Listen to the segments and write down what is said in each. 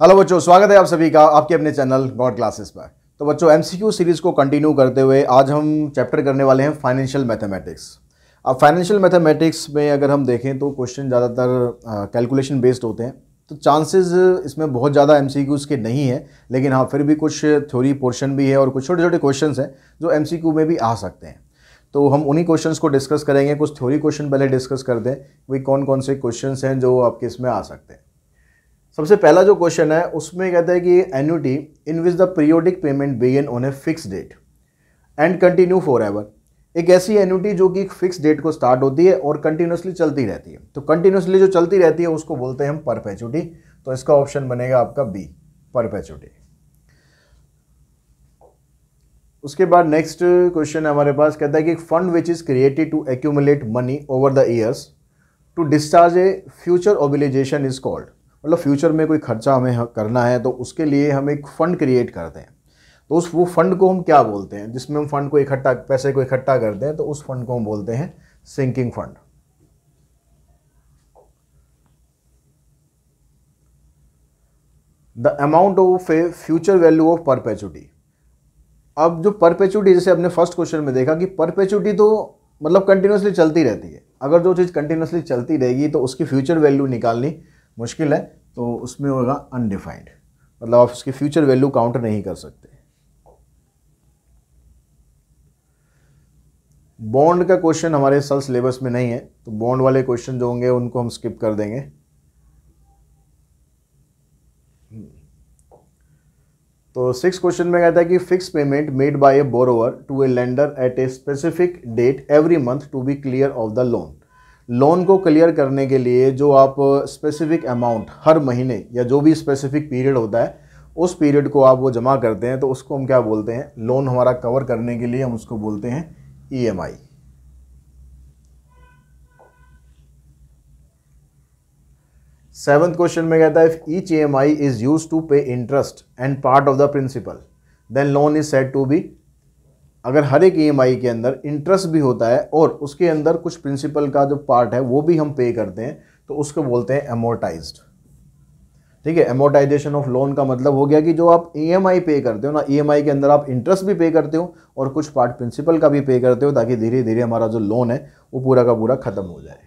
Hello बच्चों, स्वागत है आप सभी का आपके अपने चैनल गॉड क्लासेस पर। तो बच्चों एमसीक्यू सीरीज़ को कंटिन्यू करते हुए आज हम चैप्टर करने वाले हैं फाइनेंशियल मैथमेटिक्स अब फाइनेंशियल मैथमेटिक्स में अगर हम देखें तो क्वेश्चन ज़्यादातर कैलकुलेशन बेस्ड होते हैं। तो चांसेस इसमें बहुत ज़्यादा एम के नहीं है, लेकिन हाँ फिर भी कुछ थ्योरी पोर्शन भी है और कुछ छोटे छोटे क्वेश्चन हैं जो एमसीक्यू में भी आ सकते हैं। तो हम उन्हीं क्वेश्चंस को डिस्कस करेंगे, कुछ थ्योरी क्वेश्चन पहले डिस्कस कर दें वही कौन कौन से क्वेश्चंस हैं जो आपके इसमें आ सकते हैं। सबसे पहला जो क्वेश्चन है, उसमें कहता है कि annuity in which the periodic payment begin on a fix date and continue for ever एक ऐसी एन्यूटी जो कि फिक्स डेट को स्टार्ट होती है और कंटिन्यूसली चलती रहती है। तो कंटिन्यूसली जो चलती रहती है, उसको बोलते हैं हम परपेचुटी तो इसका ऑप्शन बनेगा आपका बी परपेचुटी उसके बाद नेक्स्ट क्वेश्चन हमारे पास, कहता है कि fund which is created to accumulate money over the years to discharge a future obligation is called मतलब फ्यूचर में कोई खर्चा हमें करना है तो उसके लिए हम एक फ़ंड क्रिएट करते हैं। तो उस वो फंड को हम क्या बोलते हैं? जिसमें हम फंड को इकट्ठा, पैसे को इकट्ठा करते हैं तो उस फंड को हम बोलते हैं sinking fund the amount of future value of perpetuity अब जो परपेचुटी जैसे अपने फ़र्स्ट क्वेश्चन में देखा कि परपेचुटी तो मतलब कंटिन्यूसली चलती रहती है। अगर जो चीज़ कंटिन्यूसली चलती रहेगी तो उसकी फ्यूचर वैल्यू निकालनी मुश्किल है तो उसमें होगा अनडिफाइंड मतलब आप उसकी फ्यूचर वैल्यू काउंट नहीं कर सकते. बॉन्ड का क्वेश्चन हमारे सल सिलेबस में नहीं है तो बॉन्ड वाले क्वेश्चन जो होंगे, उनको हम स्किप कर देंगे. तो सिक्स क्वेश्चन में कहता है कि fix payment made by a borrower to a lender at a specific date every month to be clear off the loan loan को क्लियर करने के लिए जो आप स्पेसिफिक अमाउंट हर महीने या जो भी स्पेसिफिक पीरियड होता है, उस पीरियड को आप वो जमा करते हैं तो उसको हम क्या बोलते हैं? लोन हमारा कवर करने के लिए हम उसको बोलते हैं ईएमआई सेवंथ क्वेश्चन में कहता है if each E M I is use to pay interest and part of the principal then loan is set to be अगर हर एक ई e के अंदर इंटरेस्ट भी होता है और उसके अंदर कुछ प्रिंसिपल का जो पार्ट है, वो भी हम पे करते हैं तो उसको बोलते हैं एमोटाइज्ड ठीक है एमोटाइजेशन ऑफ़ लोन का मतलब हो गया कि जो आप ई e पे करते हो ना ई e के अंदर आप इंटरेस्ट भी पे करते हो और कुछ पार्ट प्रिंसिपल का भी पे करते हो ताकि धीरे धीरे हमारा जो लोन है, वो पूरा का पूरा ख़त्म हो जाए.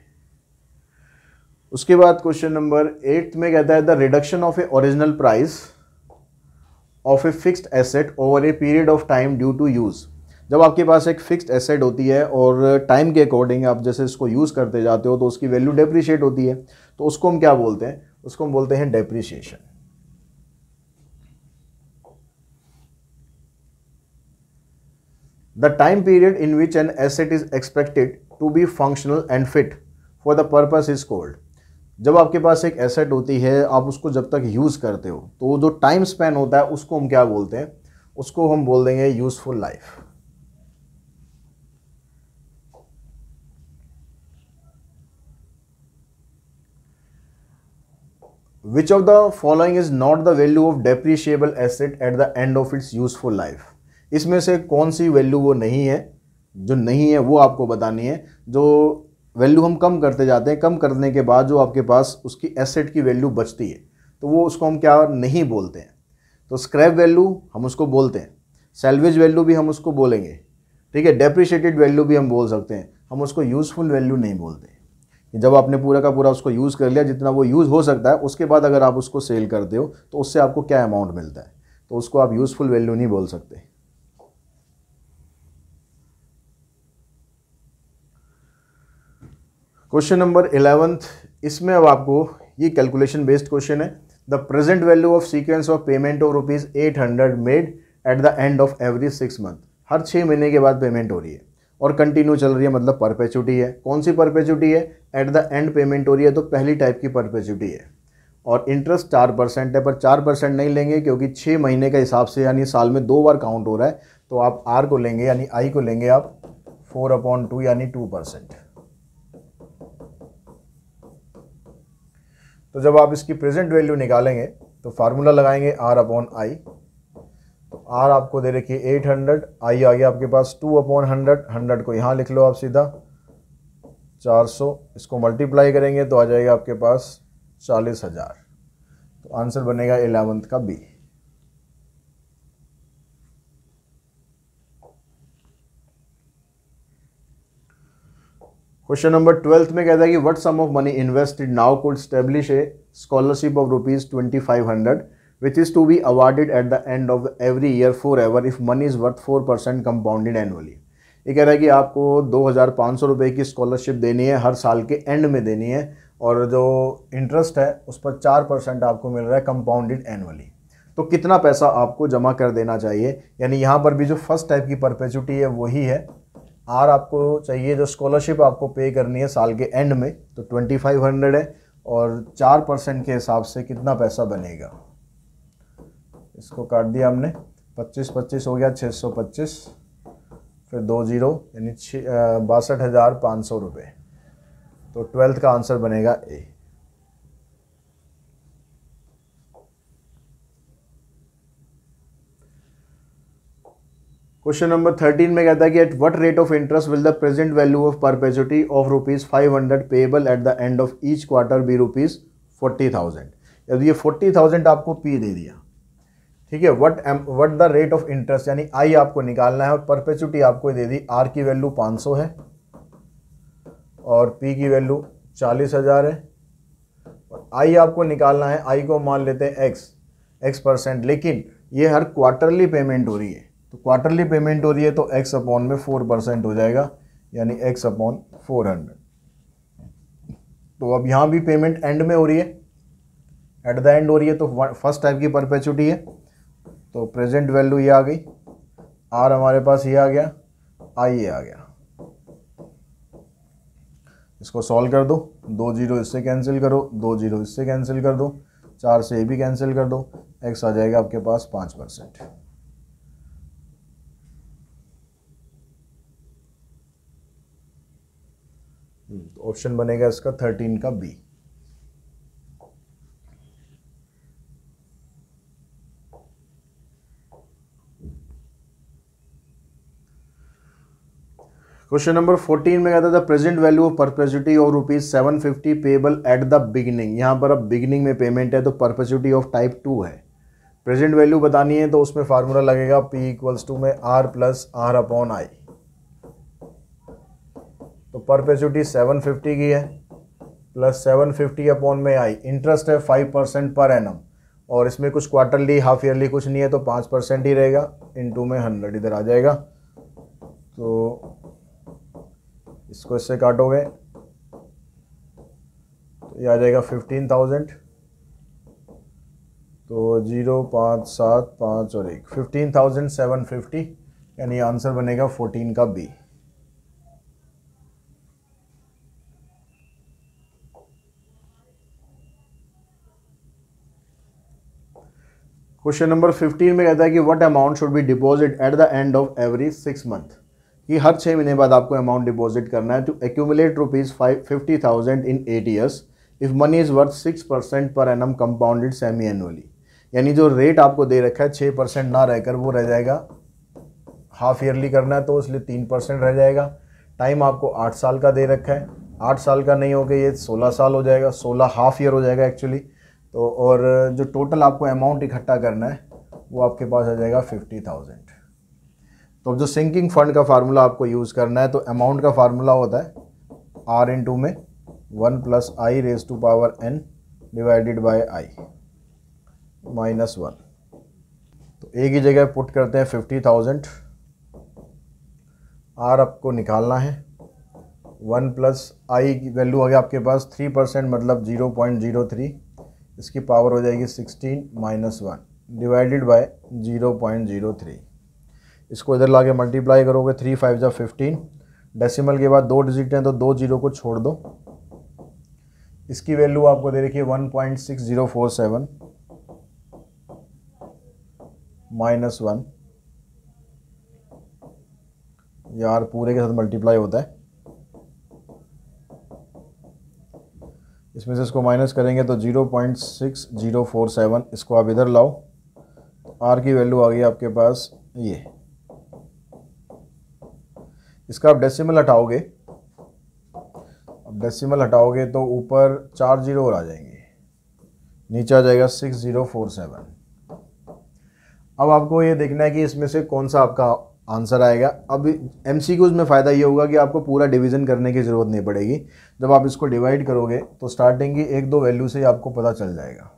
उसके बाद क्वेश्चन नंबर एट्थ में कहता है the reduction of a original price of a fixed asset over a period of time due to use जब आपके पास एक फिक्स्ड एसेट होती है और टाइम के अकॉर्डिंग आप जैसे इसको यूज़ करते जाते हो तो उसकी वैल्यू डेप्रीशिएट होती है तो उसको हम क्या बोलते हैं? उसको हम बोलते हैं depreciation the time period in which an asset is expected to be functional and fit for the purpose is called जब आपके पास एक एसेट होती है, आप उसको जब तक यूज़ करते हो तो जो टाइम स्पेन होता है, उसको हम क्या बोलते हैं? उसको हम बोल देंगे useful life which of the following is not the value of depreciable asset at the end of its useful life इसमें से कौन सी वैल्यू वो नहीं है? जो नहीं है, वो आपको बतानी है। जो वैल्यू हम कम करते जाते हैं, कम करने के बाद जो आपके पास उसकी एसेट की वैल्यू बचती है तो वो उसको हम क्या नहीं बोलते हैं? तो स्क्रैप वैल्यू हम उसको बोलते हैं। सेल्वेज वैल्यू भी हम उसको बोलेंगे। ठीक है डेप्रिशिएटेड वैल्यू भी हम बोल सकते हैं। हम उसको यूज़फुल वैल्यू नहीं बोलते। जब आपने पूरा का पूरा उसको यूज़ कर लिया, जितना वो यूज़ हो सकता है, उसके बाद अगर आप उसको सेल करते हो तो उससे आपको क्या अमाउंट मिलता है? तो उसको आप यूज़फुल वैल्यू नहीं बोल सकते। क्वेश्चन नंबर इलेवंथ इसमें अब आपको ये कैलकुलेशन बेस्ड क्वेश्चन है। The present value of sequence of payment of rupees eight hundred made at the end of every six month हर छः महीने के बाद पेमेंट हो रही है। और कंटिन्यू चल रही है मतलब परपेचुटी है। कौन सी परपेचुटी है? एट द एंड पेमेंट हो रही है तो पहली टाइप की परपेचुटी है। और इंटरेस्ट चार परसेंट है, पर चार परसेंट नहीं लेंगे, क्योंकि छः महीने के हिसाब से, यानी साल में दो बार काउंट हो रहा है तो आप आर को लेंगे, यानी आई को लेंगे आप फोर अपॉन टू यानी टू परसेंट तो जब आप इसकी प्रेजेंट वैल्यू निकालेंगे तो फार्मूला लगाएँगे आर अपॉन आई तो आर आपको दे रखिए एट हंड्रेड आई आ गया आपके पास टू अपॉन हंड्रेड हंड्रेड को यहाँ लिख लो आप सीधा, चार सौ, इसको मल्टीप्लाई करेंगे तो आ जाएगा आपके पास चालीस हज़ार। तो आंसर बनेगा इलेवंथ का बी क्वेश्चन नंबर ट्वेल्थ में कहता है कि what sum of money invested now could establish a scholarship of rupees twenty five hundred which is to be awarded at the end of every year for ever if money is worth four percent compounded annually ये कह रहा है कि आपको दो हज़ार पाँच सौ रुपये की स्कॉलरशिप देनी है, हर साल के एंड में देनी है और जो इंटरेस्ट है, उस पर चार परसेंट आपको मिल रहा है कंपाउंडेड एनुअली तो कितना पैसा आपको जमा कर देना चाहिए? यानी यहाँ पर भी जो फ़र्स्ट टाइप की परपेचुटी है, वही है। आर आपको चाहिए, जो स्कॉलरशिप आपको पे करनी है साल के एंड में तो ट्वेंटी फाइव हंड्रेड है और चार परसेंट के हिसाब से कितना पैसा बनेगा। इसको काट दिया हमने। पच्चीस पच्चीस हो गया छः सौ पच्चीस। फिर दो ज़ीरो, यानी बासठ हज़ार पाँच सौ रुपये तो ट्वेल्थ का आंसर बनेगा ए। क्वेश्चन नंबर थर्टीन में कहता है कि at what rate of interest will the present value of perpetuity of rupees five hundred payable at the end of each quarter be rupees forty thousand यदि ये forty thousand आपको P दे दिया ठीक है what what the rate of interest यानी I आपको निकालना है और परपेचुटी आपको दे दी आर की वैल्यू पाँच सौ है और पी की वैल्यू चालीस हज़ार है और आई आपको निकालना है आई को मान लेते हैं एक्स एक्स परसेंट लेकिन ये हर क्वार्टरली पेमेंट हो रही है। तो क्वार्टरली पेमेंट हो रही है तो एक्स अपॉन में फोर परसेंट हो जाएगा, यानी एक्स अपॉन फोर हंड्रेड तो अब यहाँ भी पेमेंट एंड में हो रही है। एट द एंड हो रही है तो फ़र्स्ट टाइप की परपेचुटी है। तो प्रेजेंट वैल्यू ये आ गई। आर हमारे पास ये आ गया आई ये आ गया। इसको सॉल्व कर दो। दो ज़ीरो इससे कैंसिल करो दो ज़ीरो इससे कैंसिल कर दो चार से ये भी कैंसिल कर दो। एक्स आ जाएगा आपके पास पाँच परसेंट। ऑप्शन हम्म, बनेगा इसका थर्टीन का बी क्वेश्चन नंबर फोर्टीन में कहता था, present value of perpetuity of rupees seven fifty payable at the beginning. यहाँ पर अब बिगिनिंग में पेमेंट है तो परपेचुटी ऑफ़ टाइप टू है। प्रेजेंट वैल्यू बतानी है तो उसमें फार्मूला लगेगा पी इक्वल्स टू में R plus R upon I तो परपेचुटी सेवन फिफ्टी की है प्लस सेवन फिफ्टी अपॉन में आई इंटरेस्ट है फाइव परसेंट पर एनम और इसमें कुछ क्वार्टरली हाफ़ ईयरली कुछ नहीं है तो पाँच परसेंट ही रहेगा। इन टू में हंड्रेड इधर आ जाएगा। तो इसको इससे काटोगे तो ये आ जाएगा फिफ्टीन थाउज़ेंड तो ज़ीरो, पाँच, सात, पाँच और एक फिफ्टीन थाउज़ेंड सेवन फिफ्टी यानी आंसर बनेगा फोर्टीन का बी क्वेश्चन नंबर 15 में कहता है कि what amount should be deposit at the end of every six month कि हर छः महीने बाद आपको अमाउंट डिपॉजिट करना है to accumulate rupees five fifty thousand in eight years if money is worth six percent per annum compounded semi annually यानी जो रेट आपको दे रखा है छः परसेंट ना रहकर वो रह जाएगा। हाफ़ ईयरली करना है तो इसलिए तीन परसेंट रह जाएगा। टाइम आपको आठ साल का दे रखा है। आठ साल का नहीं होगा ये सोलह साल हो जाएगा, सोलह हाफ़ ईयर हो जाएगा एक्चुअली तो और जो टोटल आपको अमाउंट इकट्ठा करना है, वो आपके पास आ जाएगा फिफ्टी थाउज़ेंड तो अब जो सिंकिंग फंड का फार्मूला आपको यूज़ करना है तो अमाउंट का फार्मूला होता है आर इन टू में one plus I raise to power N divided by I minus one तो एक ही जगह पुट करते हैं फिफ्टी थाउज़ेंड आर आपको निकालना है। वन प्लस आई की वैल्यू आ गया आपके पास थ्री परसेंट मतलब ज़ीरो पॉइंट ज़ीरो थ्री इसकी पावर हो जाएगी sixteen minus one divided by zero point zero three इसको इधर ला के मल्टीप्लाई करोगे थ्री फाइव जा फिफ्टीन डेसिमल के बाद दो डिजिट हैं तो दो ज़ीरो को छोड़ दो। इसकी वैल्यू आपको दे रखी है one point six zero four seven minus one यार, पूरे के साथ मल्टीप्लाई होता है। इसमें से इसको माइनस करेंगे तो zero point six zero four seven इसको आप इधर लाओ। तो आर की वैल्यू आ गई आपके पास ये। इसका आप डेसिमल हटाओगे अब डेसिमल हटाओगे तो ऊपर चार ज़ीरो और आ जाएँगे। नीचे आ जाएगा सिक्स ज़ीरो फोर सेवन अब आपको ये देखना है कि इसमें से कौन सा आपका आंसर आएगा। अब एम में फ़ायदा ये होगा कि आपको पूरा डिवीज़न करने की ज़रूरत नहीं पड़ेगी। जब आप इसको डिवाइड करोगे तो स्टार्टिंग की एक दो वैल्यू से ही आपको पता चल जाएगा।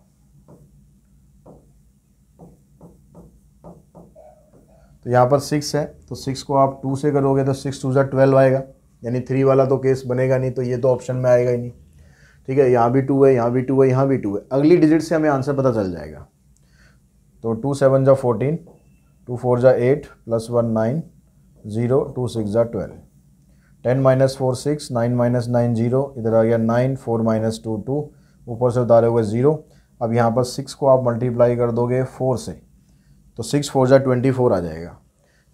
तो यहाँ पर सिक्स है तो सिक्स को आप टू से करोगे तो सिक्स टू ज़ा ट्वेल्व आएगा। यानी थ्री वाला तो केस बनेगा नहीं तो ये तो ऑप्शन में आएगा ही नहीं। ठीक है, यहाँ भी टू है, यहाँ भी टू है, यहाँ भी टू है। अगली डिजिट से हमें आंसर पता चल जाएगा। तो टू सेवन जा फोर्टीन टू फोर जा eight plus one nine zero two six जा twelve ten minus four six nine minus nine zero इधर आ गया nine four minus two two ऊपर से उतारे हुए ज़ीरो अब यहाँ पर सिक्स को आप मल्टीप्लाई कर दोगे फोर से। तो सिक्स, फोर जा ट्वेंटी फोर आ जाएगा।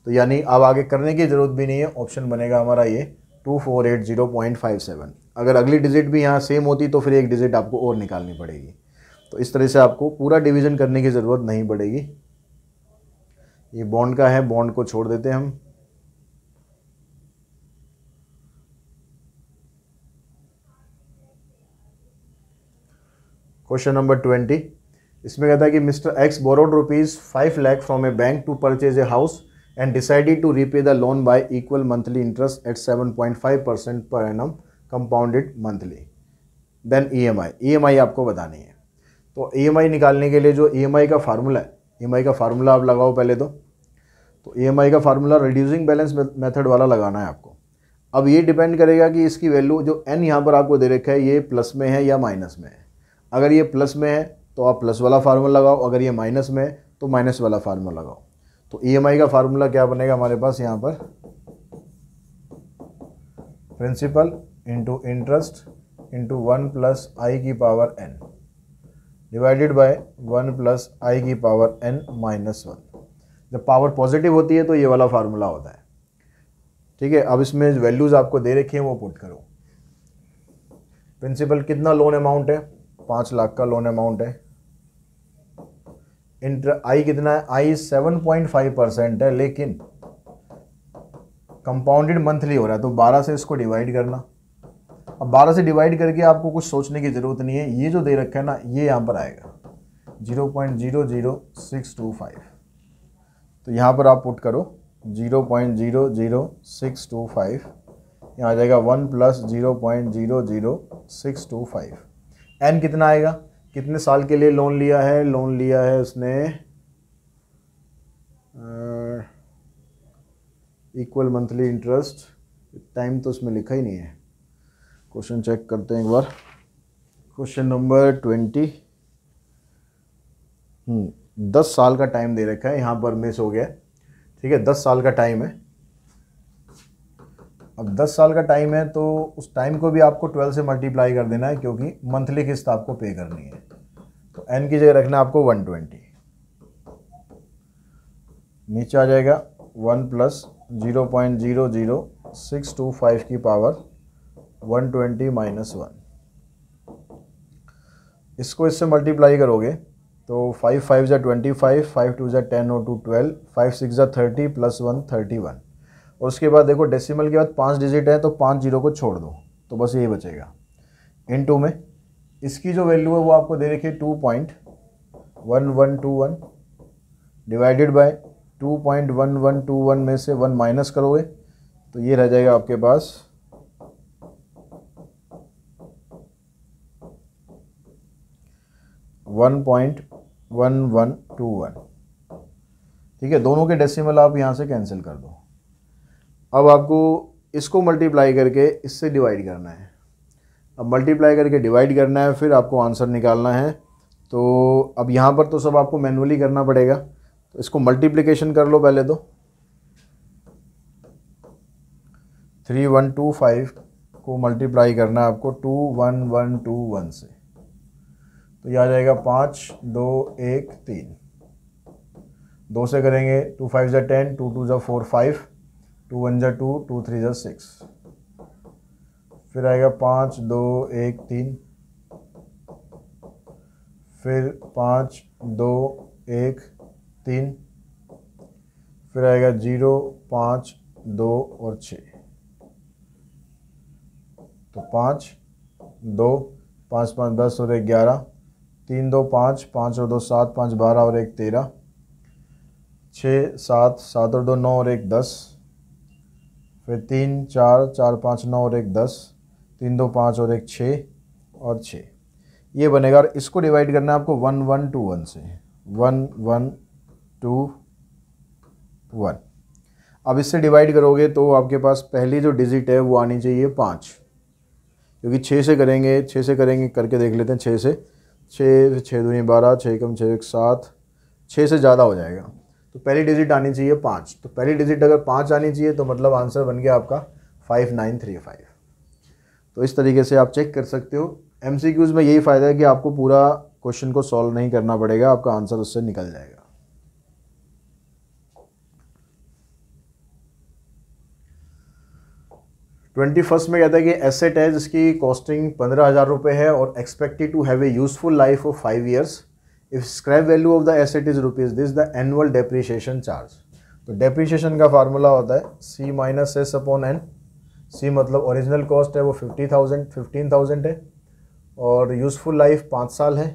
तो यानी अब आगे करने की ज़रूरत भी नहीं है ऑप्शन बनेगा हमारा ये two, four, eight, zero point five seven. अगर अगली डिजिट भी यहाँ सेम होती तो फिर एक डिजिट आपको और निकालनी पड़ेगी। तो इस तरह से आपको पूरा डिवीज़न करने की ज़रूरत नहीं पड़ेगी। ये बॉन्ड का है बॉन्ड को छोड़ देते हैं हम। क्वेश्चन नंबर ट्वेंटी इसमें कहता है कि mister X borrowed rupees five lakh from a bank to purchase a house and decided to repay the loan by equal monthly interest at seven point five percent per annum compounded monthly then E M I E M I आपको बतानी है। तो ई M आई निकालने के लिए जो ई M आई का formula है ई एम आई का फार्मूला आप लगाओ पहले तो। तो ई एम आई का फार्मूला रिड्यूसिंग बैलेंस मेथड वाला लगाना है आपको। अब ये डिपेंड करेगा कि इसकी वैल्यू जो एन यहाँ पर आपको दे रखा है, ये प्लस में है या माइनस में है। अगर ये प्लस में है तो आप प्लस वाला फार्मूला लगाओ, अगर ये माइनस में तो माइनस वाला फार्मूला लगाओ। तो ईएमआई का फार्मूला क्या बनेगा हमारे पास? यहाँ पर principal into interest into one plus I की power N divided by one plus I की पावर एन माइनस वन जब पावर पॉजिटिव होती है तो ये वाला फार्मूला होता है। ठीक है? अब इसमें वैल्यूज़ आपको दे रखी हैं, वो पुट करो। प्रिंसिपल कितना लोन अमाउंट है? पाँच लाख का लोन अमाउंट है। इंटर आई कितना है? I seven point five percent है, लेकिन कंपाउंडेड मंथली हो रहा है तो बारह से इसको डिवाइड करना। अब बारह से डिवाइड करके आपको कुछ सोचने की ज़रूरत नहीं है, ये जो दे रखा है ना, ये यहाँ पर आएगा। Zero point zero zero six two five तो यहाँ पर आप पुट करो zero point zero zero six two five यहाँ आ जाएगा one plus zero point zero zero six two five N कितना आएगा? कितने साल के लिए लोन लिया है? लोन लिया है उसने इक्वल मंथली इंटरेस्ट टाइम तो उसमें लिखा ही नहीं है। क्वेश्चन चेक करते हैं एक बार। क्वेश्चन नंबर ट्वेंटी दस साल का टाइम दे रखा है। यहाँ पर मिस हो गया। ठीक है, दस साल का टाइम है। अब 10 साल का टाइम है तो उस टाइम को भी आपको 12 से मल्टीप्लाई कर देना है, क्योंकि मंथली किस्त आपको पे करनी है। तो एन की जगह रखना आपको 120 नीचे आ जाएगा one plus zero point zero zero six two five की power one twenty minus one इसको इससे मल्टीप्लाई करोगे तो फाइव फाइव ज़ा ट्वेंटी फाइव फाइव टू ज़ा टेन और टू ट्वेल्व फाइव सिक्स ज़ा thirty plus one thirty one और उसके बाद देखो डेसिमल के बाद पाँच डिजिट है तो पाँच ज़ीरो को छोड़ दो तो बस यही बचेगा। इन टू में, इसकी जो वैल्यू है वो आपको दे रखी है two point one one two one divided by two point one one two one में से वन माइनस करोगे तो ये रह जाएगा आपके पास one point one one two one ठीक है, दोनों के डेसिमल आप यहाँ से कैंसिल कर दो। अब आपको इसको मल्टीप्लाई करके इससे डिवाइड करना है। अब मल्टीप्लाई करके डिवाइड करना है, फिर आपको आंसर निकालना है। तो अब यहाँ पर तो सब आपको मैनुअली करना पड़ेगा। तो इसको मल्टीप्लिकेशन कर लो पहले तो। थ्री वन टू फाइव को मल्टीप्लाई करना है आपको two one one two one से। तो यह आ जाएगा पाँच, दो, एक, तीन। दो से करेंगे टू फाइव ज़ा टेन टू टू ज़ा फोर फाइव टू वन ज़ा टू टू थ्री ज़ा सिक्स। फिर आएगा पाँच, दो, एक, तीन। फिर पाँच, दो, एक, तीन। फिर आएगा ज़ीरो, पाँच, दो और छ। तो पाँच, दो, पाँच पाँच, दस और एक ग्यारह। तीन, दो, पाँच पाँच और दो, सात, पाँच, बारह और एक तेरह। छः, सात सात और दो, नौ और एक दस। फिर तीन, चार चार, पाँच, नौ और एक, दस। तीन, दो, पाँच और एक, छः और छः। ये बनेगा और इसको डिवाइड करना है आपको वन वन, टू, वन से। One one, two, one. अब इससे डिवाइड करोगे तो आपके पास पहली जो डिजिट है वो आनी चाहिए पाँच। क्योंकि छः से करेंगे, छः से करेंगे, करके देख लेते हैं छः से। छः छः दूनी बारह, छः कम छः एक सात। छः से ज़्यादा हो जाएगा। तो पहली डिजिट आनी चाहिए पाँच। तो पहली डिजिट अगर पाँच आनी चाहिए तो मतलब आंसर बन गया आपका फाइव नाइन थ्री फाइव तो इस तरीके से आप चेक कर सकते हो। एम में यही फ़ायदा है कि आपको पूरा क्वेश्चन को सॉल्व नहीं करना पड़ेगा, आपका आंसर उससे निकल जाएगा। ट्वेंटी फ़र्स्ट में कहता है कि एसेट है जिसकी कॉस्टिंग पंद्रह हज़ार रुपये है और expected to have a useful life of five years if scrap value of the asset is rupees this the annual depreciation charge तो डेप्रीशिएशन का फार्मूला होता है C minus S upon N C मतलब ओरिजिनल कॉस्ट है, वो fifty thousand fifteen thousand है। और useful life पाँच साल है।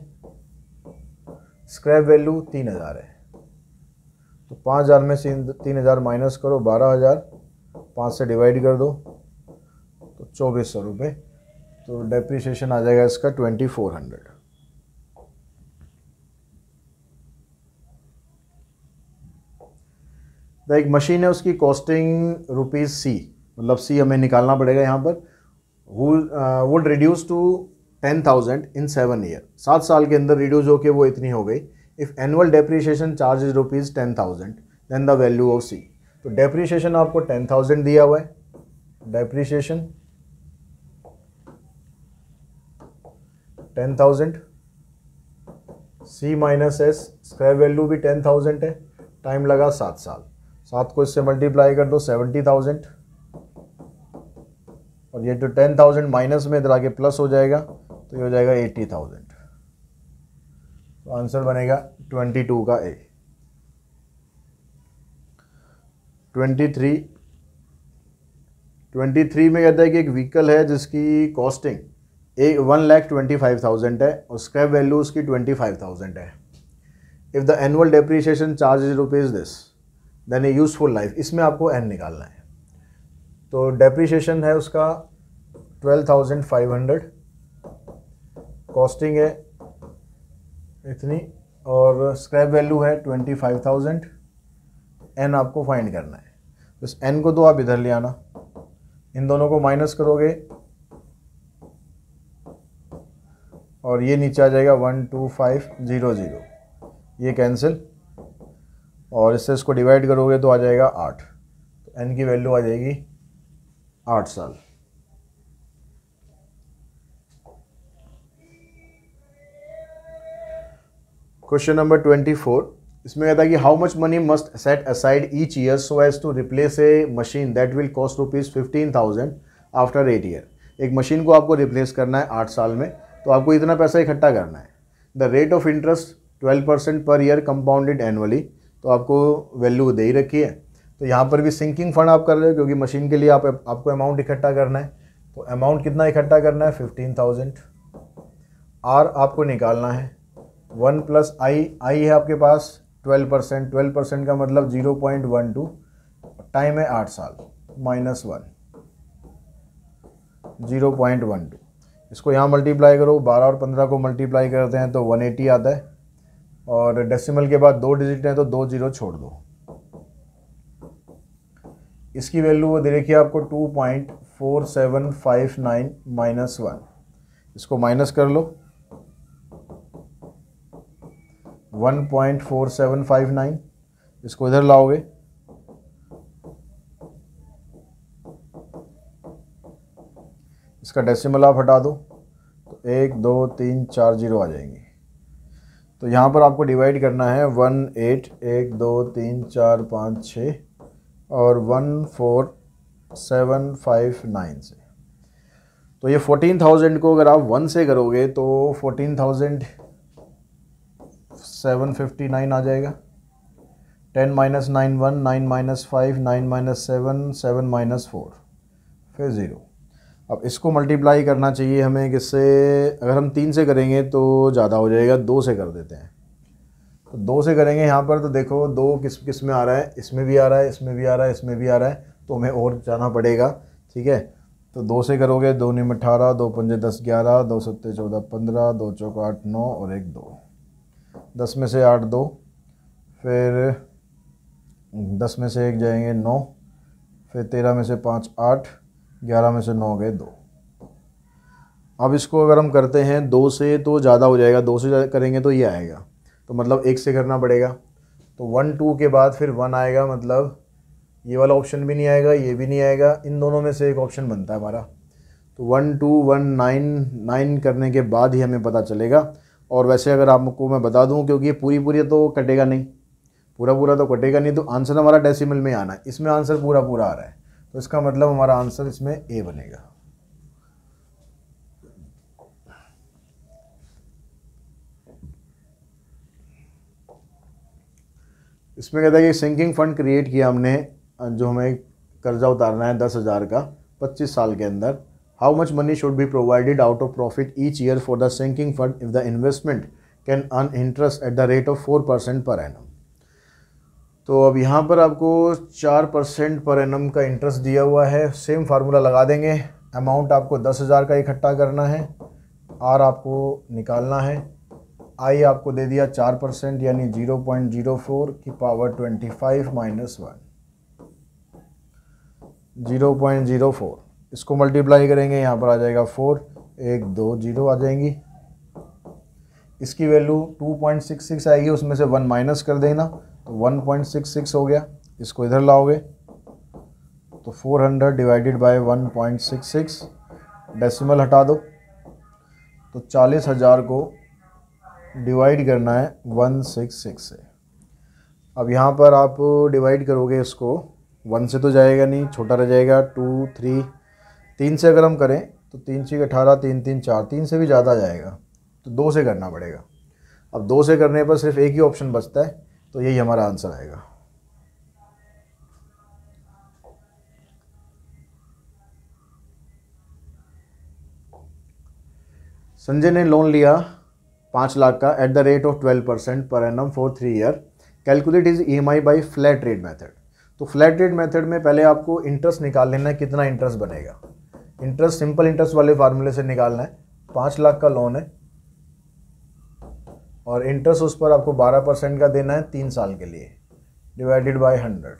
स्क्रैप वैल्यू तीन हज़ार है। तो पाँच हज़ार में से तीन हज़ार माइनस करो, बारह हज़ार। पाँच से डिवाइड कर दो तो चौबीस सौ रुपये तो डेप्रीशिएशन आ जाएगा इसका ट्वेंटी फोर हंड्रेड एक मशीन है, उसकी कॉस्टिंग रुपीज़ सी मतलब सी हमें निकालना पड़ेगा यहाँ पर would reduce to ten thousand in seven year सात साल के अंदर रिड्यूस होके वो इतनी हो गई। If annual depreciation charge is rupees ten thousand then the value of C तो डेप्रीशिएशन आपको टेन थाउज़ेंड दिया हुआ है। Depreciation ten thousand C minus S square value भी टेन थाउज़ेंड है। टाइम लगा सात साल। सात को इससे मल्टीप्लाई कर दो सेवेंटी थाउज़ेंड और ये जो टेन थाउज़ेंड माइनस में इधर आके प्लस हो जाएगा तो ये हो जाएगा एट्टी थाउज़ेंड तो आंसर बनेगा ट्वेंटी टू का A twenty three twenty three में कहता है कि एक व्हीकल है जिसकी कॉस्टिंग एक one lakh twenty five thousand है, और स्क्रैप वैल्यू उसकी ट्वेंटी फाइव थाउज़ेंड है। If the annual depreciation charge is rupees this then a useful life इसमें आपको एन निकालना है। तो डेप्रीशिएशन है उसका twelve thousand five hundred costing है इतनी और स्क्रैप वैल्यू है ट्वेंटी फाइव थाउज़ेंड एन आपको फाइंड करना है। तो एन को तो आप इधर ले आना। इन दोनों को माइनस करोगे। और ये नीचे आ जाएगा one two five zero zero ये कैंसिल और इससे इसको डिवाइड करोगे तो आ जाएगा आठ। तो एन की वैल्यू आ जाएगी आठ साल। क्वेश्चन नंबर ट्वेंटी फोर इसमें कहता है कि how much money must set aside each year so as to replace a machine that will cost rupees fifteen thousand after eight year एक मशीन को आपको रिप्लेस करना है आठ साल में तो आपको इतना पैसा इकट्ठा करना है। The rate of interest twelve percent per year compounded annually तो आपको वैल्यू दे ही रखी है। तो यहाँ पर भी सिंकिंग फंड आप कर रहे हो, क्योंकि मशीन के लिए आप, आपको अमाउंट इकट्ठा करना है। तो अमाउंट कितना इकट्ठा करना है? फिफ्टीन थाउज़ेंड आर आपको निकालना है। वन प्लस आई आई है आपके पास ट्वेल्व परसेंट ट्वेल्व परसेंट का मतलब zero point one two time है आठ साल। Minus one zero point one two इसको यहाँ मल्टीप्लाई करो। बारह और पंद्रह को मल्टीप्लाई करते हैं तो वन एटी आता है। और डेसिमल के बाद दो डिजिट हैं तो दो ज़ीरो छोड़ दो। इसकी वैल्यू वो दे रखी है आपको two point four seven five nine minus one इसको माइनस कर लो। One point four seven five nine इसको इधर लाओगे। इसका डेसिमल आप हटा दो। तो एक, दो, तीन, चार ज़ीरो आ जाएँगे। तो यहाँ पर आपको डिवाइड करना है वन एट एक, दो, तीन, चार, पाँच छः और one four seven five nine से। तो ये फोर्टीन थाउज़ेंड को अगर आप वन से करोगे तो fourteen thousand seven fifty nine आ जाएगा। Ten minus nine one nine minus five nine minus seven seven minus four फिर ज़ीरो अब इसको मल्टीप्लाई करना चाहिए हमें किससे अगर हम तीन से करेंगे तो ज़्यादा हो जाएगा, दो से कर देते हैं। तो दो से करेंगे यहाँ पर तो देखो, दो किस किसमें आ रहा है? इसमें भी आ रहा है, इसमें भी आ रहा है, इसमें भी आ रहा है तो हमें और जाना पड़ेगा, ठीक है? तो दो से करोगे, दो निम अठारह, दो पंजे दस ग्यारह, दो सत्ते चौदह पंद्रह, दो चौक आठ नौ और एक दो। दस में से आठ दो, फिर दस में से एक जाएँगे नौ, फिर तेरह में से पाँच आठ ग्यारह में से नौ गए दो। अब इसको अगर हम करते हैं, दो से तो ज़्यादा हो जाएगा, दो से करेंगे तो ये आएगा। तो मतलब एक से करना पड़ेगा। तो वन, टू के बाद फिर वन आएगा मतलब ये वाला ऑप्शन भी नहीं आएगा, ये भी नहीं आएगा। इन दोनों में से एक ऑप्शन बनता है हमारा। तो one, two, one, nine nine करने के बाद ही हमें पता चलेगा। और वैसे अगर आपको मैं बता दूँ, क्योंकि ये पूरी पूरी तो कटेगा नहीं पूरा पूरा तो कटेगा नहीं तो आंसर हमारा डेसिमल में आना है। इसमें आंसर पूरा पूरा आ रहा है। तो इसका मतलब हमारा आंसर इसमें ए बनेगा। इसमें कहता है कि सिंकिंग फंड क्रिएट किया हमने, जो हमें कर्जा उतारना है दस हज़ार का, पच्चीस साल के अंदर। How much money should be provided out of profit each year for the sinking fund if the investment can earn interest at the rate of four percent per annum तो अब यहाँ पर आपको चार परसेंट पर एनम का interest दिया हुआ है। सेम फार्मूला लगा देंगे। अमाउंट आपको दस हज़ार का इकट्ठा करना है। आर आपको निकालना है। आई आपको दे दिया चार परसेंट, यानी ज़ीरो पॉइंट ज़ीरो फोर की power twenty five minus one zero point zero four. इसको मल्टीप्लाई करेंगे, यहाँ पर आ जाएगा फोर एक, दो, ज़ीरो आ जाएँगी। इसकी value two point six six आएगी, उसमें से वन माइनस कर देना। तो वन पॉइंट सिक्स सिक्स हो गया। इसको इधर लाओगे तो four hundred divided six six, decimal हटा दो। तो चालीस हज़ार को डिवाइड करना है वन सिक्स सिक्स से। अब यहाँ पर आप डिवाइड करोगे इसको, वन से तो जाएगा नहीं, छोटा रह जाएगा, टू, थ्री, तीन से अगर हम करें तो तीन छः अठारह, तीन तीन, चार, तीन से भी ज़्यादा जाएगा। तो दो से करना पड़ेगा। अब दो से करने पर सिर्फ़ एक ही ऑप्शन बचता है तो यही हमारा आंसर आएगा। संजय ने लोन लिया पाँच लाख का at the rate of twelve percent per annum for three year calculate is E M I by flat rate method तो फ्लैट रेट मेथड में पहले आपको इंटरेस्ट निकाल लेना है कितना इंटरेस्ट बनेगा? इंटरेस्ट सिंपल इंटरेस्ट वाले फार्मूले से निकालना है। पाँच लाख का लोन है और इंटरेस्ट उस पर आपको बारह परसेंट का देना है तीन साल के लिए डिवाइडेड बाय हंड्रेड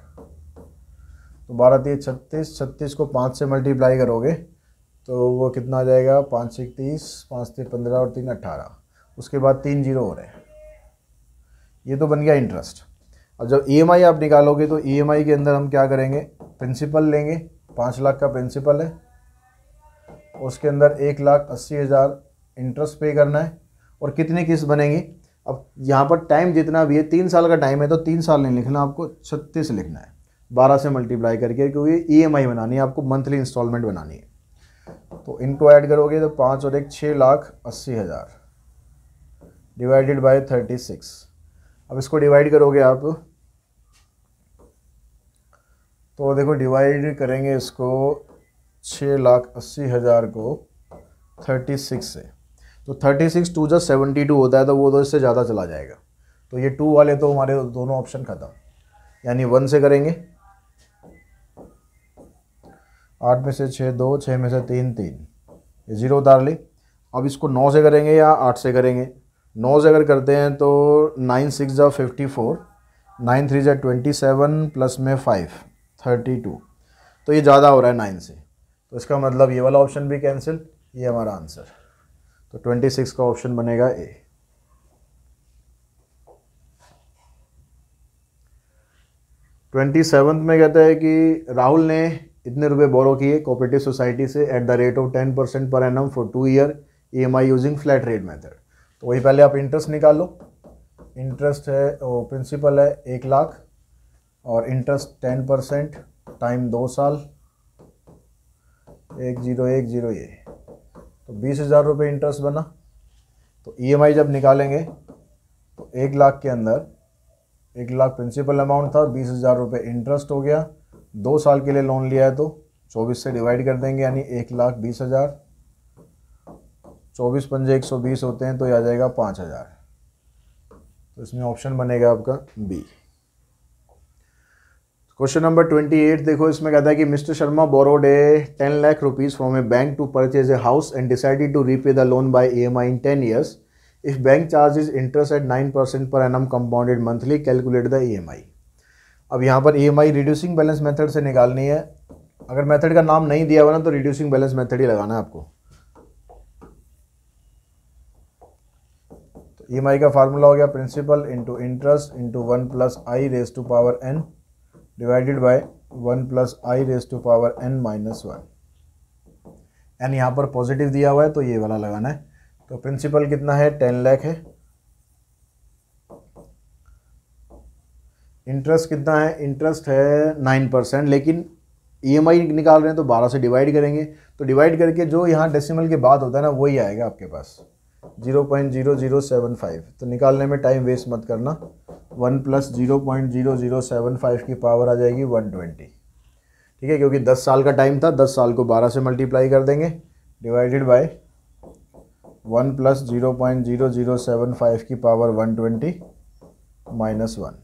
तो बारह तीस छत्तीस छत्तीस को पाँच से मल्टीप्लाई करोगे तो वो कितना आ जाएगा? पाँच से तीस, पाँच से पंद्रह और तीन अट्ठारह उसके बाद तीन ज़ीरो हो रहे हैं। ये तो बन गया इंटरेस्ट अब जब ई e आप निकालोगे तो ई e के अंदर हम क्या करेंगे? प्रिंसिपल लेंगे। पाँच लाख का प्रिंसिपल है। उसके अंदर एक लाख अस्सी हज़ार इंटरेस्ट पे करना है। और कितनी किस्त बनेंगी? अब यहाँ पर टाइम जितना भी है, तीन साल का टाइम है तो तीन साल नहीं लिखना, आपको छत्तीस लिखना है। बारह से मल्टीप्लाई करके, क्योंकि ई e बनानी है, आपको मंथली इंस्टॉलमेंट बनानी है। तो इनको ऐड करोगे तो पाँच और एक छः लाख अस्सी हज़ार। डिवाइडेड बाय थर्टी सिक्स अब इसको डिवाइड करोगे आप तो देखो डिवाइड करेंगे इसको छः लाख अस्सी हज़ार को थर्टी सिक्स से। तो thirty six two just seventy two होता है तो वो तो इससे ज़्यादा चला जाएगा। तो ये टू वाले तो हमारे दोनों ऑप्शन ख़त्म। यानी वन से करेंगे। आठ में से छः दो छः में से तीन तीन। ये ज़ीरो उतार ली। अब इसको नौ से करेंगे या आठ से करेंगे? नौ से अगर करते हैं तो नाइन सिक्स जा फिफ्टी फोर नाइन थ्री जा ट्वेंटी सेवन प्लस में फाइव थर्टी टू तो ये ज़्यादा हो रहा है नाइन से। तो इसका मतलब ये वाला ऑप्शन भी कैंसिल ये हमारा आंसर तो ट्वेंटी सिक्स का ऑप्शन बनेगा ए ट्वेंटी सेवन्थ में कहता है कि राहुल ने इतने रुपए बोरो किए कोऑपरेटिव सोसाइटी से at the rate of ten percent per annum for two year E M I using flat rate method तो वही पहले आप इंटरेस्ट निकाल। लो इंटरेस्ट है, वो प्रिंसिपल है एक लाख और इंटरेस्ट टेन परसेंट टाइम दो साल। एक ज़ीरो एक ज़ीरो ये तो बीस हज़ार रुपये इंटरेस्ट बना। तो ईएमआई e जब निकालेंगे तो एक लाख के अंदर एक लाख प्रिंसिपल अमाउंट था, बीस हज़ार रुपये इंटरेस्ट हो गया। दो साल के लिए लोन लिया है तो चौबीस से डिवाइड कर देंगे, यानी एक लाख बीस हज़ार। चौबीस पंजे एक सौ बीस होते हैं तो ये आ जाएगा पाँच हज़ार। तो इसमें ऑप्शन बनेगा आपका B question number twenty eight देखो, इसमें कहता है कि mister Sharma borrowed a ten lakh rupees from a bank to purchase a house and decided to repay the loan by E M in ten years if bank charges interest at nine percent per annum compounded monthly calculate the E अब यहाँ पर E M I reducing balance method से निकालनी है। अगर method का नाम नहीं दिया हुआ ना तो रिड्यूसिंग बैलेंस मेथड ही लगाना है आपको। ई एम आई का फार्मूला हो गया principal into interest into one plus I raise to power N divided by one plus I raise to power N minus one N यहाँ पर पॉजिटिव दिया हुआ है तो ये वाला लगाना है। तो प्रिंसिपल कितना है? टेन लैख है। इंटरेस्ट कितना है? इंटरेस्ट है नाइन परसेंट लेकिन ईएमआई e निकाल रहे हैं तो बारह से डिवाइड करेंगे। तो डिवाइड करके जो यहाँ डेसिमल के बाद होता है ना, वही आएगा आपके पास। Zero point zero zero seven five. तो निकालने में टाइम वेस्ट मत करना। One plus zero point zero zero seven five की पावर आ जाएगी वन ट्वेंटी। ठीक है, क्योंकि दस साल का टाइम था, दस साल को बारह से मल्टीप्लाई कर देंगे। Divided by one plus zero point zero zero seven five की power one twenty minus one.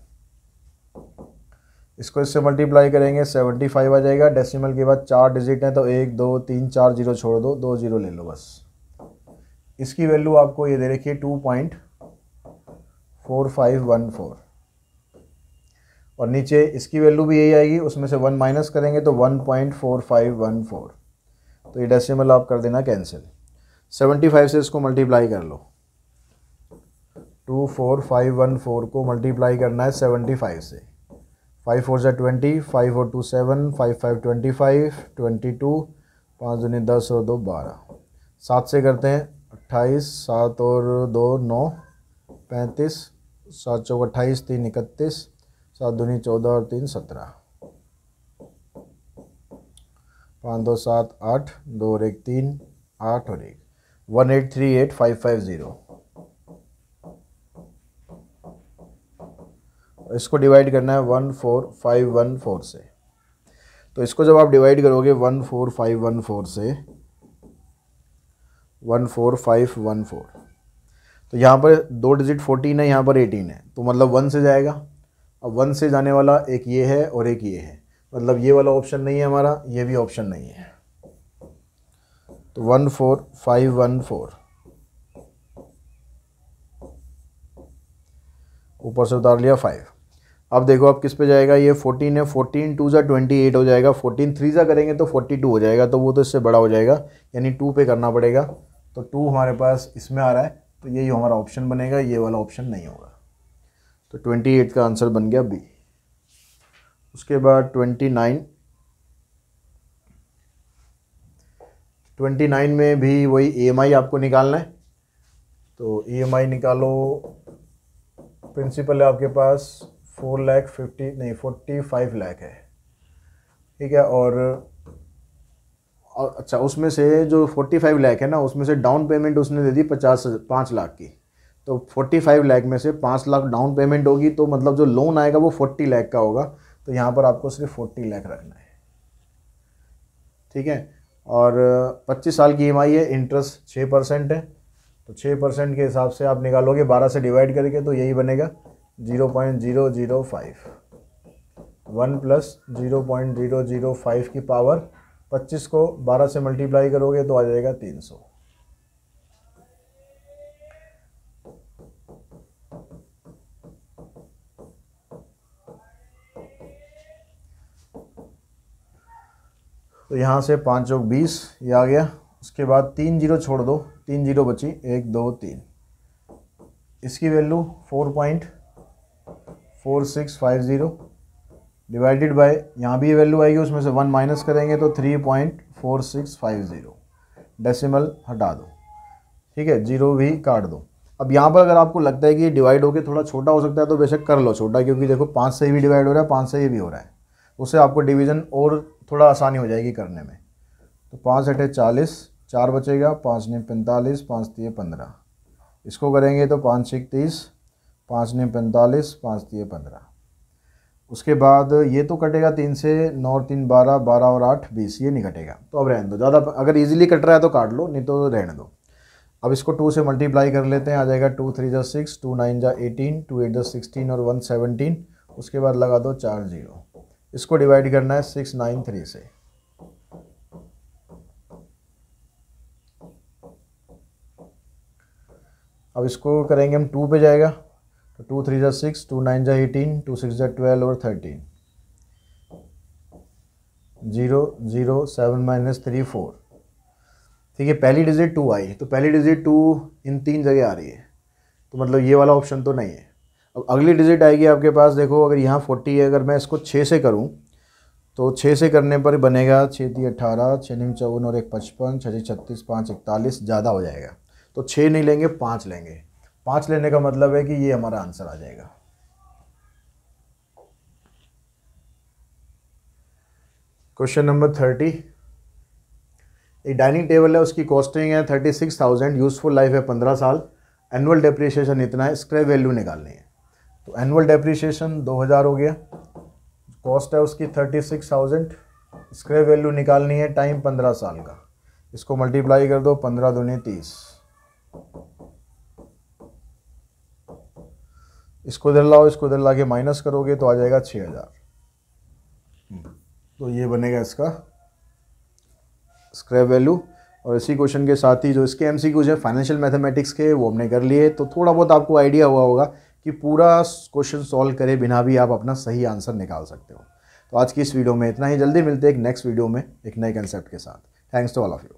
इसको इससे मल्टीप्लाई करेंगे, सेवेंटी फाइव आ जाएगा। डेसिमल के बाद चार डिजिट हैं तो एक, दो, तीन, चार, ज़ीरो छोड़ दो दो, ज़ीरो ले लो बस। इसकी वैल्यू आपको ये दे रखी है two point four five one four और नीचे इसकी वैल्यू भी यही आएगी, उसमें से वन माइनस करेंगे तो one point four five one four तो ये डेसिमल आप कर देना कैंसिल सेवेंटी फाइव से इसको मल्टीप्लाई कर लो। Two four five one four को मल्टीप्लाई करना है सेवेंटी फाइव से। फाइव फोर ज़ा twenty five four two seven five five twenty five twenty two पाँच दूनी दस और दो बारह। सात से करते हैं अट्ठाईस, सात और दो, नौ, पैंतीस, सात चौक अट्ठाईस, तीन इकतीस, सात दूनी चौदह और तीन सत्रह। पाँच दो सात आठ, दो और एक तीन, आठ और एक। One eight three eight five five zero. इसको डिवाइड करना है one four five one four से। तो इसको जब आप डिवाइड करोगे one four five one four से one four five one four. तो यहाँ पर दो डिजिट फोर्टीन है, यहाँ पर एटीन है। तो मतलब वन से जाएगा। अब वन से जाने वाला एक ये है और एक ये है। मतलब ये वाला ऑप्शन नहीं है हमारा, ये भी ऑप्शन नहीं है। तो one four five one four. ऊपर से उतार लिया फाइव अब देखो अब किस पे जाएगा ये फोर्टीन है। फोर्टीन टू ज़ा ट्वेंटी एट हो जाएगा। फोर्टीन थ्री ज़ा करेंगे तो फोर्टी टू हो जाएगा। तो वो तो इससे बड़ा हो जाएगा। यानी टू पे करना पड़ेगा। तो टू हमारे पास इसमें आ रहा है तो यही हमारा ऑप्शन बनेगा, ये वाला ऑप्शन नहीं होगा। तो ट्वेंटी एट का आंसर बन गया बी उसके बाद ट्वेंटी नाइन ट्वेंटी नाइन में भी वही ई आपको निकालना है। तो ई निकालो। प्रिंसिपल है आपके पास फोर लैख फिफ्टी नहीं फोर्टी फाइव लैख है। ठीक है, और अच्छा उसमें से जो फोर्टी फाइव लाख है ना, उसमें से डाउन पेमेंट उसने दे दी पचास, पाँच लाख की। तो फोर्टी फाइव लाख में से पाँच लाख डाउन पेमेंट होगी तो मतलब जो लोन आएगा वो फोर्टी लाख का होगा। तो यहाँ पर आपको सिर्फ़ फोर्टी लाख रखना है। ठीक है? और पच्चीस साल की EMI है इंटरेस्ट छः परसेंट है। तो छः परसेंट के हिसाब से आप निकालोगे, बारह से डिवाइड करके तो यही बनेगा zero point zero zero five one plus zero point zero zero five की पावर पच्चीस को बारह से मल्टीप्लाई करोगे तो आ जाएगा तीन सौ। तो यहाँ से पाँच चौक बीस, ये आ गया। उसके बाद तीन ज़ीरो छोड़ दो, तीन ज़ीरो बची, एक, दो, तीन। इसकी value four point four six five zero divided by यहाँ भी ये वैल्यू आएगी, उसमें से वन माइनस करेंगे तो three point four six five zero decimal हटा दो। ठीक है ज़ीरो भी काट दो। अब यहाँ पर अगर आपको लगता है कि ये डिवाइड होकर थोड़ा छोटा हो सकता है तो बेशक कर लो छोटा, क्योंकि देखो पाँच से भी डिवाइड हो रहा है, पाँच से ये भी हो रहा है। उससे आपको डिवीज़न और थोड़ा आसानी हो जाएगी करने में। तो पाँच अठे चालीस, चार बचेगा, पाँच ने पैंतालीस, पाँच तीय पंद्रह। इसको करेंगे तो पाँच छः तीस, पाँच ने पैंतालीस, पाँच तीय पंद्रह। उसके बाद ये तो कटेगा तीन से नौ, तीन, बारह बारह और आठ, बीस, ये नहीं कटेगा। तो अब रहने दो। ज़्यादा अगर इजीली कट रहा है तो काट लो, नहीं तो रहने दो। अब इसको टू से मल्टीप्लाई कर लेते हैं, आ जाएगा टू थ्री जा सिक्स टू नाइन जा एटीन टू एट जा सिक्सटीन और वन सेवनटीन उसके बाद लगा दो चार ज़ीरो इसको डिवाइड करना है सिक्स नाइन थ्री से। अब इसको करेंगे हम टू पे जाएगा। तो टू थ्री जा सिक्स टू नाइन जा एटीन टू सिक्स जा ट्वेल्व और thirteen zero zero seven minus three four ठीक है, पहली डिजिट टू आई तो पहली डिजिट टू इन तीन जगह आ रही है तो मतलब ये वाला ऑप्शन तो नहीं है। अब अगली डिजिट आएगी आपके पास, देखो, अगर यहाँ फोर्टी है, अगर मैं इसको छः से करूँ तो छः से करने पर बनेगा छः ती अट्ठारह छः नीम चौवन और एक पचपन छः छत्तीस, पाँच इकतालीस, ज़्यादा हो जाएगा। तो छः नहीं लेंगे, पाँच लेंगे। पाँच लेने का मतलब है कि ये हमारा आंसर आ जाएगा। Question number thirty. एक डाइनिंग टेबल है, उसकी कॉस्टिंग है thirty six thousand, useful life है पंद्रह साल। एनुअल डेप्रीशिएशन इतना है स्क्रैप वैल्यू निकालनी है। तो एनुअल डेप्रीशिएशन दो हज़ार हो गया। कॉस्ट है उसकी thirty six thousand scrap value निकालनी है टाइम पंद्रह साल का। इसको मल्टीप्लाई कर दो, पंद्रह दूनी तीस। इसको इधर लाओ, इसको इधर ला के माइनस करोगे तो आ जाएगा छः हज़ार। तो ये बनेगा इसका स्क्रैप वैल्यू और इसी क्वेश्चन के साथ ही जो इसके एम सी है फाइनेंशियल मैथमेटिक्स के, वो हमने कर लिए। तो थोड़ा बहुत आपको आइडिया हुआ होगा कि पूरा क्वेश्चन सॉल्व करे बिना भी आप अपना सही आंसर निकाल सकते हो। तो आज की इस वीडियो में इतना ही। जल्दी मिलते हैं एक नेक्स्ट वीडियो में, एक नए कंसेप्ट के साथ। Thanks to all of you